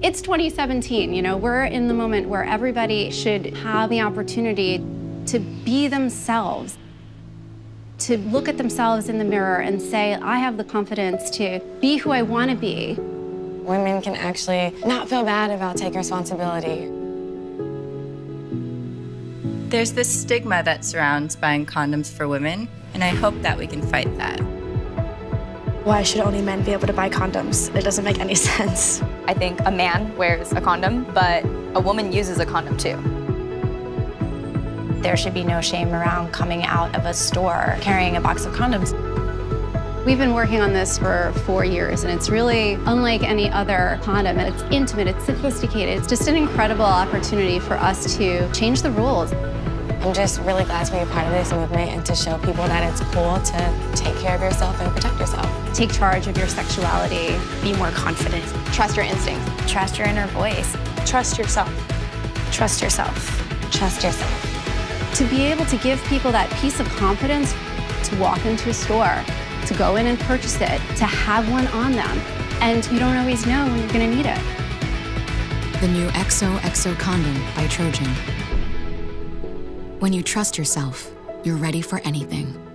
It's 2017, you know, we're in the moment where everybody should have the opportunity to be themselves, to look at themselves in the mirror and say, I have the confidence to be who I want to be. Women can actually not feel bad about taking responsibility. There's this stigma that surrounds buying condoms for women, and I hope that we can fight that. Why should only men be able to buy condoms? It doesn't make any sense. I think a man wears a condom, but a woman uses a condom too. There should be no shame around coming out of a store carrying a box of condoms. We've been working on this for four years, and it's really unlike any other condom. It's intimate, it's sophisticated. It's just an incredible opportunity for us to change the rules. I'm just really glad to be a part of this movement and to show people that it's cool to take care of yourself and protect yourself. Take charge of your sexuality. Be more confident. Trust your instincts. Trust your inner voice. Trust yourself. Trust yourself. Trust yourself. To be able to give people that piece of confidence to walk into a store, to go in and purchase it, to have one on them, and you don't always know when you're going to need it. The new XOXO condom by Trojan. When you trust yourself, you're ready for anything.